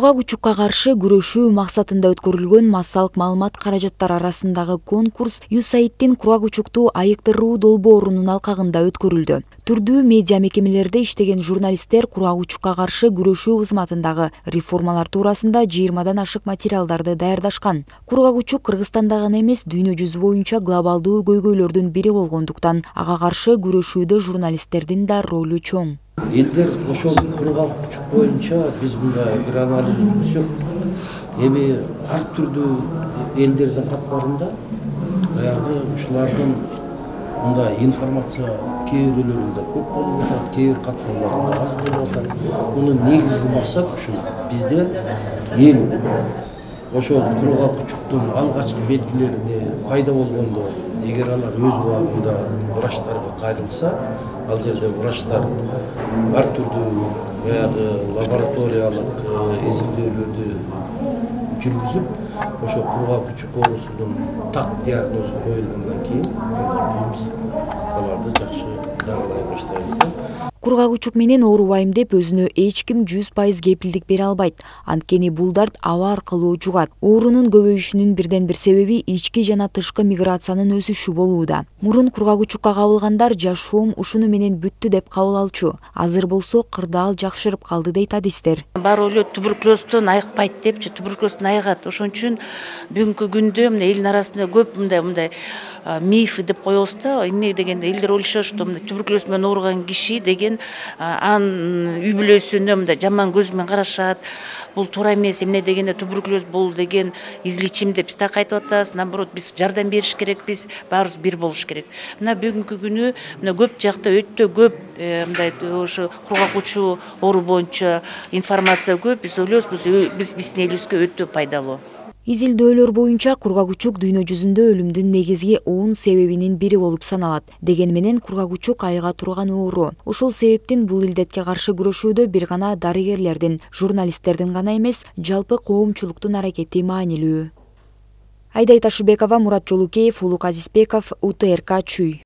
кургак учукка каршы күрөшүү максатында өткөрүлгөн массалык маалымат каражаттары арасындагы конкурс юсаиддин кургак учукту айыктыруу долбоорунун алкагында өткөрүлдү. Түрдүү медиа мекемелерде иштеген журналисттер кургак учукка каршы күрөшүү кызматындагы реформалар туурасында жыйырмадан ашык материалдарды даярдашкан. Кургак учук кыргызстанда гана эмес дүйнө жүзү боюнча глобалдуу көйгөйлөрдүн бири болгондуктан ага каршы күрөшүүдө журналисттердин да ролу чоң элдер ошол кургак учук боюнча биз мындай бир анализ жүргүзсөк эми ар түрдүү элдердин катмарында баягы ушулардын мындай информация кээ бирөөлөрүндө көп болуп атат кээ бир катмарларында аз болуп атат мунун негизги максаты ушул бизде эл ошол кургак учуктун алгачкы белгилерине пайда болгондо эгер алар өз убагында врачтарга кайрылса ал жерде врачтар ар түрдүү баягы лабораториялык э, изилдөөлөрдү жүргүзүп ошо кургак учук оорусунун так диагнозу коюлгондон кийин кургак учук менен оорубайм деп өзүнө эч ким жүз пайыз кепилдик бере албайт. Анткени бул дарт аба аркылуу жугат. Оорунун көбөйүшүнүн бирден бир себеби ички жана тышкы миграциянын өсүшү болууда. Мурун кургак учукка кабылгандар жашоом ушуну менен бүттү деп кабыл алчу. Азыр болсо кырдаал жакшырып калды дейт адистер. Баары ойлойт туберкулездон айыкпайт депчи туберкулездон айыгат. Ошон үчүн бүгүнкү күндө мына элдин арасында көп мындай мындай мифы деп коебуз да. Эмне дегенде элдер ойлошот что мындай туберкулез менен ооруган киши деген анын үй бүлөсүнө мындай жаман көз менен карашат. Бул туура эмес эмне дегенде туберкулез бул деген излечим деп биз так айтып атабыз наоборот биз жардам бериш керекпиз баарыбыз бир болуш керек. Мына бүгүнкү күнү мына көп жакта өтө көп э, мындай ошо кургак учуу оору боюнча информация көп. Биз ойлойбуз биз биздин элибизге өтө пайдалуу изилдөөлөр боюнча кургак учук дүйнө жүзүндө өлүмдүн негизги он себебинин бири болуп саналат. Дегени менен кургак учук айыга турган оору. Ушул себептен бул илдетке каршы күрөшүүдө бир гана дарыгерлердин журналисттердин гана эмес жалпы коомчулуктун аракети маанилүү. Айдай ташыбекова мурат жолукеев улук азизбеков утрк чүй